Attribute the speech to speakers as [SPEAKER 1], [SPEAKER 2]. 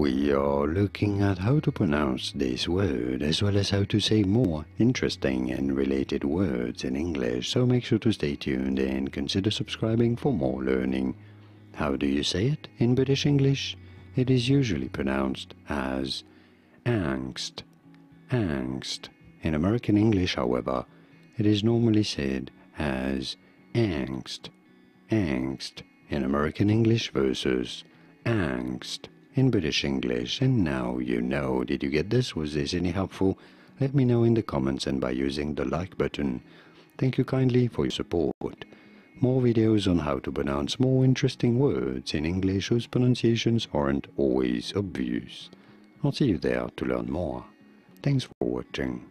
[SPEAKER 1] We are looking at how to pronounce this word as well as how to say more interesting and related words in English, so make sure to stay tuned and consider subscribing for more learning. How do you say it in British English? It is usually pronounced as angst, angst. In American English, however, it is normally said as angst, angst in American English versus angst in British English. And now you know. Did you get this? Was this any helpful? Let me know in the comments and by using the like button. Thank you kindly for your support. More videos on how to pronounce more interesting words in English whose pronunciations aren't always obvious. I'll see you there to learn more. Thanks for watching.